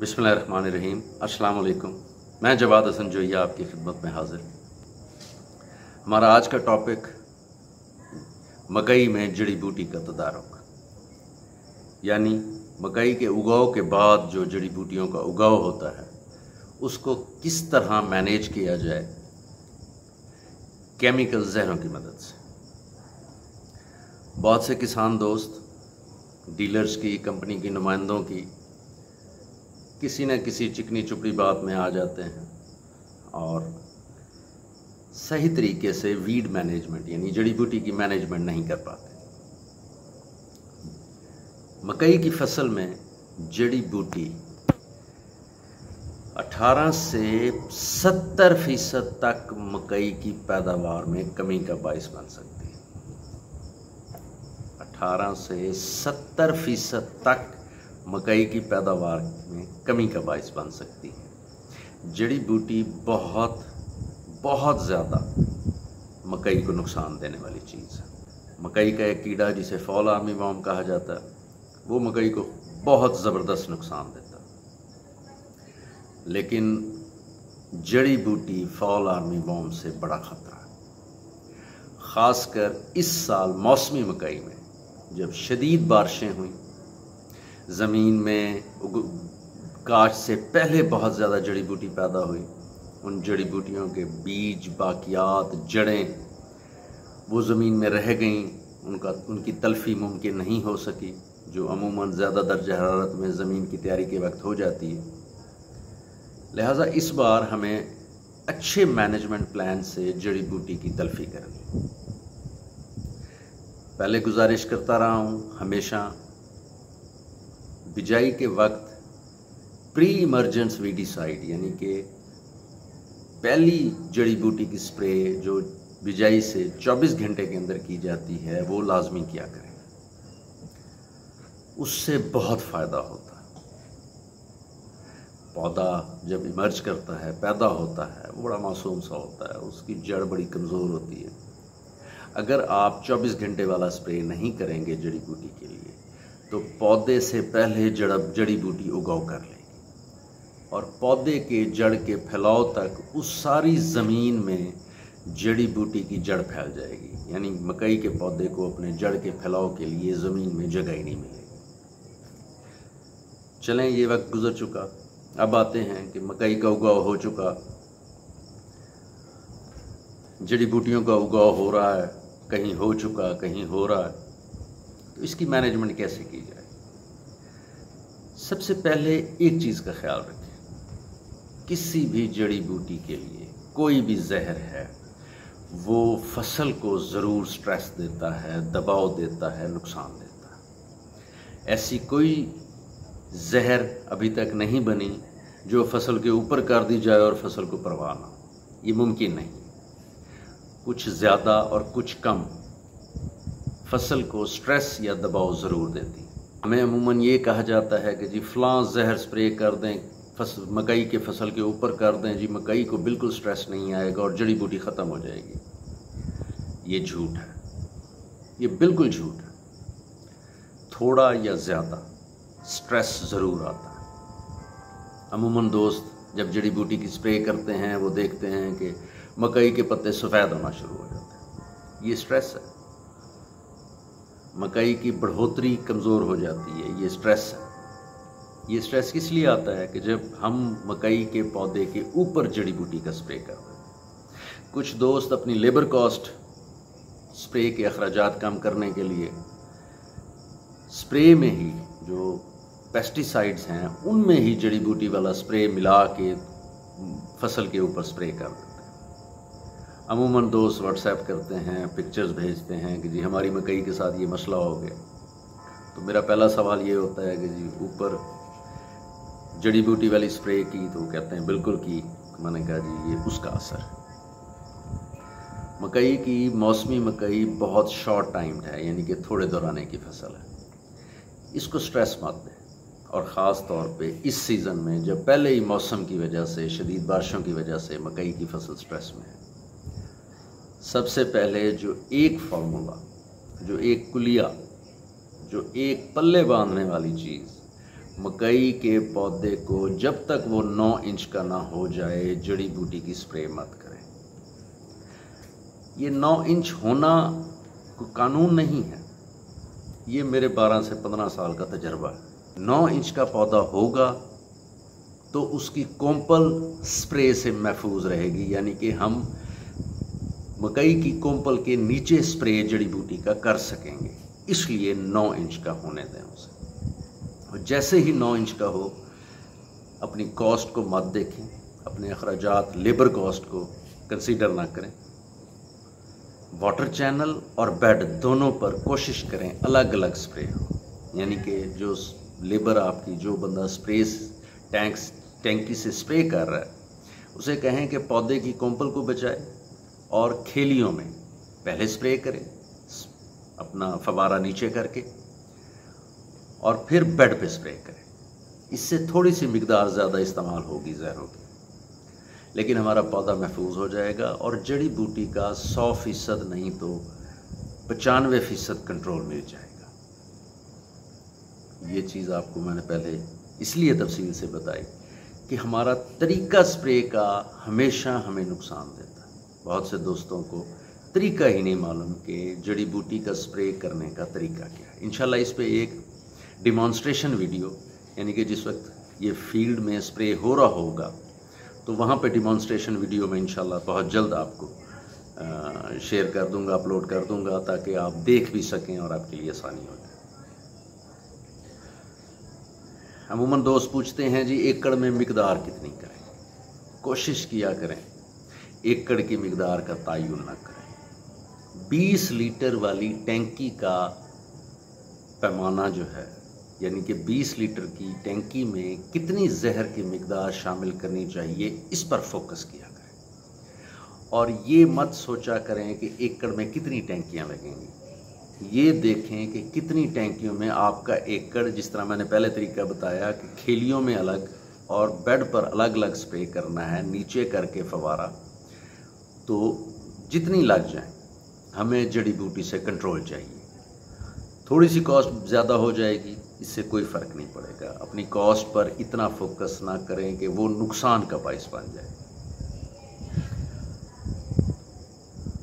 बिसमीम अस्सलाम वालेकुम मैं जवाद हसन जोइया आपकी खिदमत में हाजिर। हमारा आज का टॉपिक, मकई में जड़ी बूटी का तदारक। यानी मकई के उगाव के बाद जो जड़ी बूटियों का उगाव होता है, उसको किस तरह मैनेज किया जाए, केमिकल जहरों की मदद से। बहुत से किसान दोस्त, डीलर्स की, कंपनी की नुमाइंदों की किसी न किसी चिकनी चुपड़ी बात में आ जाते हैं और सही तरीके से वीड मैनेजमेंट यानी जड़ी बूटी की मैनेजमेंट नहीं कर पाते। मकई की फ़सल में जड़ी बूटी 18 से 70 फ़ीसद तक मकई की पैदावार में कमी का बायस बन सकती है। 18 से 70 फ़ीसद तक मकई की पैदावार कमी का बायस बन सकती है। जड़ी बूटी बहुत बहुत ज़्यादा मकई को नुकसान देने वाली चीज़ है। मकई का एक कीड़ा जिसे फॉल आर्मी वॉम कहा जाता है, वो मकई को बहुत ज़बरदस्त नुकसान देता लेकिन जड़ी बूटी फॉल आर्मी वॉम से बड़ा ख़तरा है। ख़ासकर इस साल मौसमी मकई में, जब शदीद बारिशें हुई, ज़मीन में काश से पहले बहुत ज़्यादा जड़ी बूटी पैदा हुई। उन जड़ी बूटियों के बीज, बाकियात, जड़ें, वो ज़मीन में रह गईं। उनका, उनकी तलफी मुमकिन नहीं हो सकी, जो अमूमन ज़्यादा दर्ज हरारत में ज़मीन की तैयारी के वक्त हो जाती है। लिहाजा इस बार हमें अच्छे मैनेजमेंट प्लान से जड़ी बूटी की तलफी करनी पहले गुजारिश करता रहा हूँ, हमेशा, बिजाई के वक्त प्री इमरजेंस वीडिसाइड यानी कि पहली जड़ी बूटी की स्प्रे जो बिजाई से 24 घंटे के अंदर की जाती है, वो लाजमी किया करें? उससे बहुत फ़ायदा होता है। पौधा जब इमर्ज करता है, पैदा होता है, वो बड़ा मासूम सा होता है, उसकी जड़ बड़ी कमज़ोर होती है। अगर आप 24 घंटे वाला स्प्रे नहीं करेंगे जड़ी बूटी के लिए तो पौधे से पहले जड़, जड़ी बूटी उगाव कर लेगी और पौधे के जड़ के फैलाव तक उस सारी ज़मीन में जड़ी बूटी की जड़ फैल जाएगी। यानी मकई के पौधे को अपने जड़ के फैलाव के लिए ज़मीन में जगह ही नहीं मिलेगी। चलें, ये वक्त गुजर चुका। अब आते हैं कि मकई का उगाव हो चुका। जड़ी बूटियों का उगाव हो रहा है। कहीं हो चुका, कहीं हो रहा है। तो इसकी मैनेजमेंट कैसे की जाए? सबसे पहले एक चीज़ का ख्याल रखें। किसी भी जड़ी बूटी के लिए कोई भी जहर है, वो फ़सल को ज़रूर स्ट्रेस देता है, दबाव देता है, नुकसान देता है। ऐसी कोई जहर अभी तक नहीं बनी जो फ़सल के ऊपर कर दी जाए और फ़सल को परवाह ना ये मुमकिन नहीं। कुछ ज़्यादा और कुछ कम फ़सल को स्ट्रेस या दबाव ज़रूर देती। हमें अमूमन ये कहा जाता है कि जी, फ़लाँ जहर स्प्रे कर दें फ़सल मकई के फ़सल के ऊपर कर दें जी, मकई को बिल्कुल स्ट्रेस नहीं आएगा और जड़ी बूटी ख़त्म हो जाएगी। ये झूठ है। ये बिल्कुल झूठ है। थोड़ा या ज़्यादा स्ट्रेस ज़रूर आता है। अमूमन दोस्त जब जड़ी बूटी की स्प्रे करते हैं, वो देखते हैं कि मकई के पत्ते सफ़ेद होना शुरू हो जाते हैं। ये स्ट्रेस है। मकई की बढ़ोतरी कमज़ोर हो जाती है। ये स्ट्रेस है। ये स्ट्रेस किस लिए आता है कि जब हम मकई के पौधे के ऊपर जड़ी बूटी का स्प्रे कर रहे हैं। कुछ दोस्त अपनी लेबर कॉस्ट स्प्रे के अखराज कम करने के लिए स्प्रे में ही जो पेस्टिसाइड्स हैं, उनमें ही जड़ी बूटी वाला स्प्रे मिला के फ़सल के ऊपर स्प्रे कर देते हैं। अमूमन दोस्त व्हाट्सएप करते हैं पिक्चर्स भेजते हैं कि जी हमारी मकई के साथ ये मसला हो गया। तो मेरा पहला सवाल ये होता है कि जी ऊपर जड़ी बूटी वाली स्प्रे की तो कहते हैं, बिल्कुल की। मैंने कहा जी, ये उसका असर। मकई की मौसमी मकई बहुत शॉर्ट टाइम है, यानी कि थोड़े दौराने की फ़सल है। इसको स्ट्रेस मत दें। और ख़ास तौर पे इस सीज़न में, जब पहले ही मौसम की वजह से, शदीद बारिशों की वजह से मकई की फ़सल स्ट्रेस में है। सबसे पहले जो एक फार्मूला जो एक कुलिया, जो एक पल्ले बांधने वाली चीज़ मकई के पौधे को जब तक वो नौ इंच का ना हो जाए, जड़ी बूटी की स्प्रे मत करें। ये नौ इंच होना कोई कानून नहीं है। ये मेरे 12 से 15 साल का तजर्बा है। नौ इंच का पौधा होगा तो उसकी कोम्पल स्प्रे से महफूज रहेगी, यानी कि हम मकई की कोम्पल के नीचे स्प्रे जड़ी बूटी का कर सकेंगे। इसलिए नौ इंच का होने दें उसे। जैसे ही नौ इंच का हो, अपनी कॉस्ट को मत देखें, अपने अखराज लेबर कॉस्ट को कंसीडर ना करें। वाटर चैनल और बेड दोनों पर कोशिश करें अलग अलग स्प्रे हो। यानी कि जो लेबर आपकी, जो बंदा स्प्रे टैंक्स टैंकी से स्प्रे कर रहा है, उसे कहें कि पौधे की कोम्पल को बचाए और खेलियों में पहले स्प्रे करें, अपना फवारा नीचे करके और फिर बेड पे स्प्रे करें। इससे थोड़ी सी मकदार ज़्यादा इस्तेमाल होगी जहरों की। लेकिन हमारा पौधा महफूज हो जाएगा और जड़ी बूटी का सौ फ़ीसद नहीं तो पचानवे फ़ीसद कंट्रोल मिल जाएगा। ये चीज़ आपको मैंने पहले इसलिए तफसील से बताई कि हमारा तरीका स्प्रे का हमेशा हमें नुकसान देता है। बहुत से दोस्तों को तरीका ही नहीं मालूम कि जड़ी बूटी का स्प्रे करने का तरीका क्या है। इनशाला इस पर एक डिमॉन्स्ट्रेशन वीडियो यानी कि जिस वक्त ये फ़ील्ड में स्प्रे हो रहा होगा तो वहाँ पे डिमॉन्स्ट्रेशन वीडियो में इंशाल्लाह बहुत जल्द आपको शेयर कर दूँगा अपलोड कर दूँगा, ताकि आप देख भी सकें और आपके लिए आसानी हो जाए। अमूमन दोस्त पूछते हैं, जी, एकड़ में मकदार कितनी करें? कोशिश किया करें, एकड़ की मकदार का तयन ना करें। 20 लीटर वाली टैंकी का पैमाना जो है यानी कि 20 लीटर की टैंकी में कितनी जहर की मकदार शामिल करनी चाहिए, इस पर फोकस किया करें। और ये मत सोचा करें कि एकड़ में कितनी टैंकियाँ लगेंगी। ये देखें कि कितनी टैंकियों में आपका एकड़ जिस तरह मैंने पहले तरीका बताया कि खेलियों में अलग और बेड पर अलग अलग स्प्रे करना है, नीचे करके फवारा तो जितनी लग जाए, हमें जड़ी बूटी से कंट्रोल चाहिए। थोड़ी सी कॉस्ट ज़्यादा हो जाएगी इससे कोई फ़र्क नहीं पड़ेगा। अपनी कॉस्ट पर इतना फोकस ना करें कि वो नुकसान का बायस बन जाए।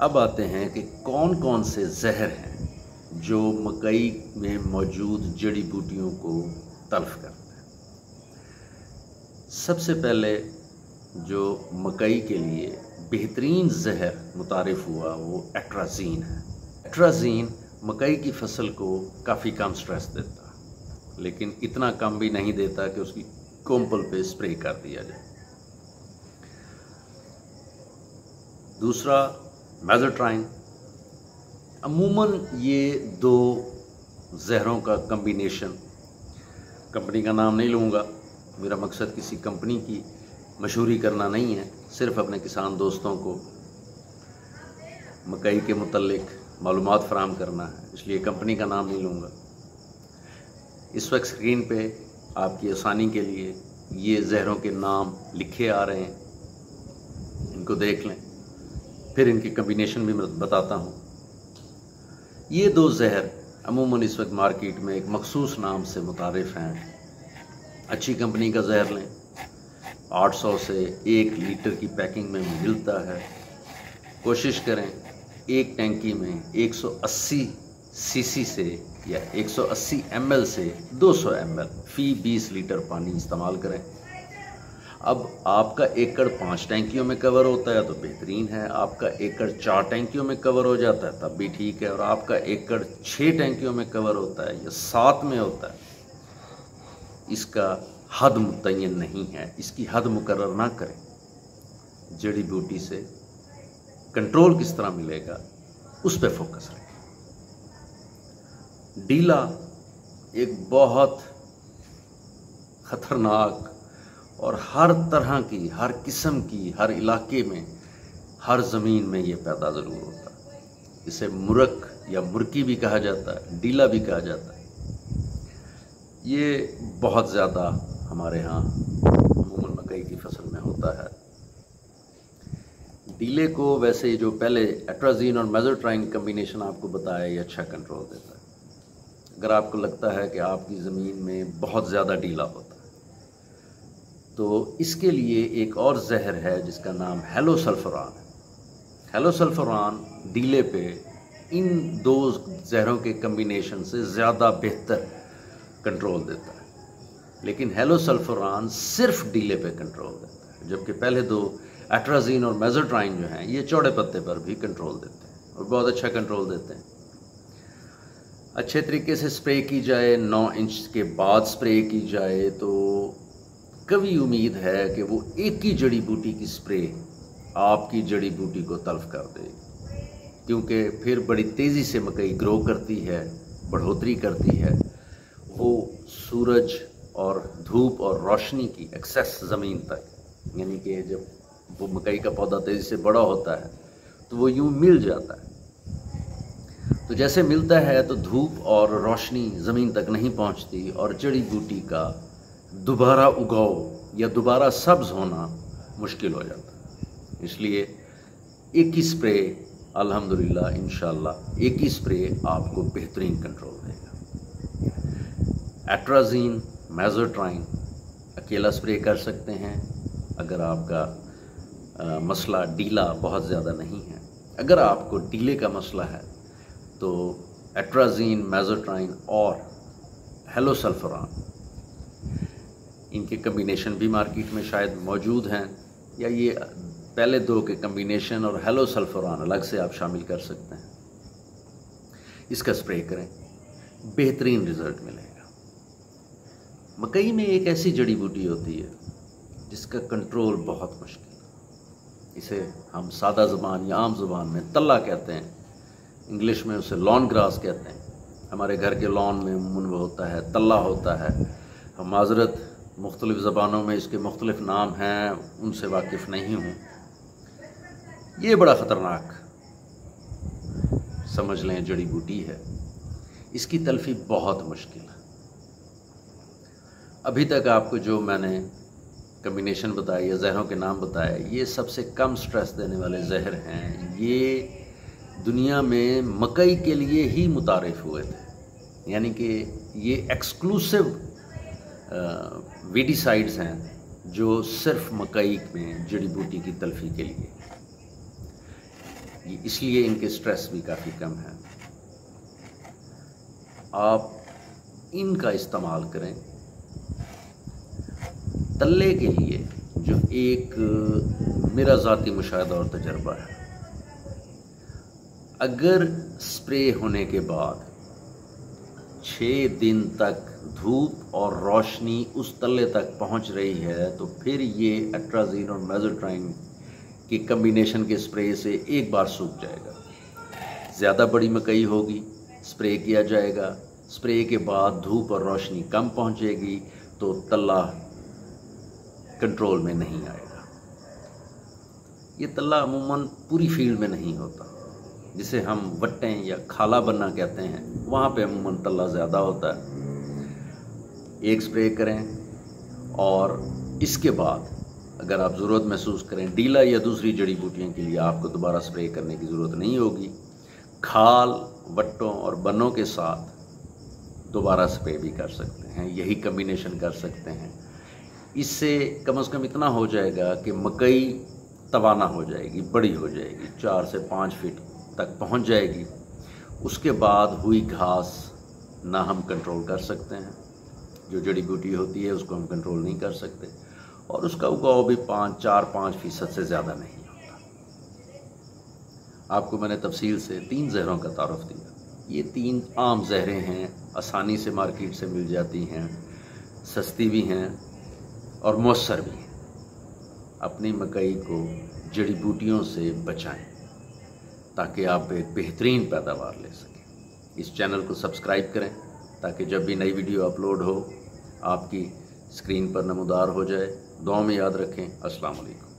अब आते हैं कि कौन कौन से जहर हैं जो मकई में मौजूद जड़ी बूटियों को तल्फ करते हैं। सबसे पहले जो मकई के लिए बेहतरीन जहर मुतारफ़ हुआ वो एट्राजीन है। एट्राजीन मकई की फ़सल को काफ़ी कम स्ट्रेस देता लेकिन इतना कम भी नहीं देता कि उसकी कोम्पल पे स्प्रे कर दिया जाए। दूसरा मेजोट्राइन अमूमन ये दो जहरों का कम्बिनेशन कंपनी का नाम नहीं लूँगा। मेरा मकसद किसी कंपनी की मशहूरी करना नहीं है। सिर्फ़ अपने किसान दोस्तों को मकई के मतलब मालूम फ्राहम करना है। इसलिए कंपनी का नाम नहीं लूँगा। इस वक्त स्क्रीन पे आपकी आसानी के लिए ये जहरों के नाम लिखे आ रहे हैं। इनको देख लें। फिर इनकी कम्बिनेशन भी मैं बताता हूँ। ये दो जहर अमूमन इस वक्त मार्केट में एक मखसूस नाम से मुतारफ़ हैं। अच्छी कंपनी का जहर लें। 800 से एक लीटर की पैकिंग में मिलता है। कोशिश करें, एक टैंकी में 180 सीसी से या 180 ml से 200 ml फ़ी 20 लीटर पानी इस्तेमाल करें। अब आपका एकड़ पाँच टैंकियों में कवर होता है तो बेहतरीन है। आपका एकड़ चार टैंकियों में कवर हो जाता है, तब भी ठीक है। और आपका एकड़ छः टैंकियों में कवर होता है या सात में होता है। इसका हद मुतन नहीं है। इसकी हद मुकर ना करें। जड़ी बूटी से कंट्रोल किस तरह मिलेगा, उस पर फोकस रखें। डीला एक बहुत ख़तरनाक और हर तरह की, हर किस्म की, हर इलाके में, हर ज़मीन में ये पैदा ज़रूर होता है। इसे मुरक या मुर्की भी कहा जाता है, डीला भी कहा जाता है। ये बहुत ज़्यादा हमारे यहाँ अमूमन मकई की फ़सल में होता है। डीले को वैसे जो पहले एट्राजीन और मेजोट्राइन कम्बिनेशन आपको बताया, ये अच्छा कंट्रोल देता है। अगर आपको लगता है कि आपकी ज़मीन में बहुत ज़्यादा डीला होता है तो इसके लिए एक और जहर है जिसका नाम हेलो सल्फरान है। हेलो सल्फरान डीले पे इन दो जहरों के कम्बिनेशन से ज़्यादा बेहतर कंट्रोल देता है। लेकिन हेलो सल्फरान सिर्फ़ डीले पे कंट्रोल देता है, जबकि पहले दो एट्राजीन और मेजोट्राइन जो हैं, ये चौड़े पत्ते पर भी कंट्रोल देते हैं और बहुत अच्छा कंट्रोल देते हैं। अच्छे तरीके से स्प्रे की जाए, नौ इंच के बाद स्प्रे की जाए तो कभी उम्मीद है कि वो एक ही जड़ी बूटी की स्प्रे आपकी जड़ी बूटी को तल्फ कर देगी क्योंकि फिर बड़ी तेज़ी से मकई ग्रो करती है, बढ़ोतरी करती है। वो सूरज और धूप और रोशनी की एक्सेस ज़मीन तक, यानी कि जब वो मकई का पौधा तेज़ी से बड़ा होता है तो वो यूँ मिल जाता है। तो जैसे मिलता है तो धूप और रोशनी ज़मीन तक नहीं पहुँचती और जड़ी बूटी का दोबारा उगाओ या दोबारा सब्ज होना मुश्किल हो जाता इसलिए एक ही स्प्रे अल्हम्दुलिल्लाह इंशाल्लाह एक ही स्प्रे आपको बेहतरीन कंट्रोल देगा। एट्राजीन मेजोट्राइन अकेला स्प्रे कर सकते हैं। अगर आपका आ, मसला डीला बहुत ज़्यादा नहीं है अगर आपको डीले का मसला है तो एट्राजीन मेजोट्राइन और हेलो सल्फरान इनके कम्बिनेशन भी मार्केट में शायद मौजूद हैं, या ये पहले दो के कम्बिनेशन और हेलो सल्फरान अलग से आप शामिल कर सकते हैं। इसका स्प्रे करें, बेहतरीन रिज़ल्ट मिलेगा। मकई में एक ऐसी जड़ी बूटी होती है, जिसका कंट्रोल बहुत मुश्किल इसे हम सादा ज़बान या आम ज़ुबान में तल्ला कहते हैं। इंग्लिश में उसे लॉन ग्रास कहते हैं। हमारे घर के लॉन में मुन होता है, तल्ला होता है। हम माजरत मुख्तलिफ़ ज़बानों में इसके मुख्तलिफ़ नाम हैं, उनसे वाकिफ़ नहीं हूँ। ये बड़ा ख़तरनाक, समझ लें, जड़ी बूटी है। इसकी तलफी बहुत मुश्किल है। अभी तक आपको जो मैंने कम्बिनेशन बताया या जहरों के नाम बताए ये सबसे कम स्ट्रेस देने वाले जहर हैं। ये दुनिया में मकई के लिए ही मुतारफ़ हुए थे। यानी कि ये एक्सक्लूसिव वीडिसाइड्स हैं जो सिर्फ़ मकई में जड़ी बूटी की तलफी के लिए। इसलिए इनके स्ट्रेस भी काफ़ी कम है। आप इनका इस्तेमाल करें तल्ले के लिए, जो एक मेरा ज़ाती मुशाह और तजर्बा है। अगर स्प्रे होने के बाद छः दिन तक धूप और रोशनी उस तले तक पहुँच रही है तो फिर ये एट्राजीन और मेजोट्राइन की कम्बिनेशन के स्प्रे से एक बार सूख जाएगा। ज़्यादा बड़ी मकई होगी स्प्रे किया जाएगा। स्प्रे के बाद धूप और रोशनी कम पहुंचेगी तो तला कंट्रोल में नहीं आएगा। ये तल्ला अमूमन पूरी फ़ील्ड में नहीं होता। जिसे हम वट्टें या खाला बनना कहते हैं, वहाँ पे अमूमन तल्ला ज़्यादा होता है। एक स्प्रे करें और इसके बाद अगर आप ज़रूरत महसूस करें डीला या दूसरी जड़ी बूटियों के लिए आपको दोबारा स्प्रे करने की ज़रूरत नहीं होगी। खाल, वट्टों और बनों के साथ दोबारा स्प्रे भी कर सकते हैं, यही कम्बिनेशन कर सकते हैं। इससे कम अज़ कम इतना हो जाएगा कि मकई तवाना हो जाएगी, बड़ी हो जाएगी, चार से पाँच फीट तक पहुँच जाएगी। उसके बाद हुई घास ना हम कंट्रोल कर सकते हैं। जो जड़ी बूटी होती है, उसको हम कंट्रोल नहीं कर सकते। और उसका उगाव भी पाँच, चार, पाँच फ़ीसद से ज़्यादा नहीं होता। आपको मैंने तफसील से तीन जहरों का तारफ़ दिया। ये तीन आम जहरें हैं, आसानी से मार्केट से मिल जाती हैं, सस्ती भी हैं और मौसर भी हैं। अपनी मकई को जड़ी बूटियों से बचाएँ। ताकि आप एक बेहतरीन पैदावार ले सकें। इस चैनल को सब्सक्राइब करें ताकि जब भी नई वीडियो अपलोड हो, आपकी स्क्रीन पर नमोदार हो जाए। दुआ में याद रखें। अस्सलाम वालेकुम